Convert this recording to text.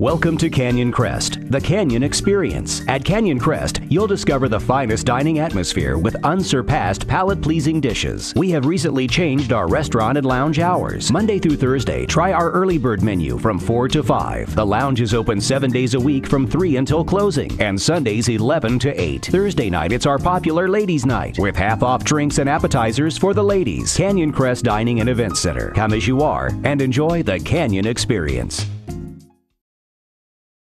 Welcome to Canyon Crest, the Canyon Experience. At Canyon Crest, you'll discover the finest dining atmosphere with unsurpassed palate pleasing dishes. We have recently changed our restaurant and lounge hours. Monday through Thursday, try our early bird menu from 4 to 5. The lounge is open 7 days a week from 3 until closing, and Sundays 11 to 8. Thursday night, it's our popular Ladies' Night with half off drinks and appetizers for the ladies. Canyon Crest Dining and Event Center. Come as you are and enjoy the Canyon Experience.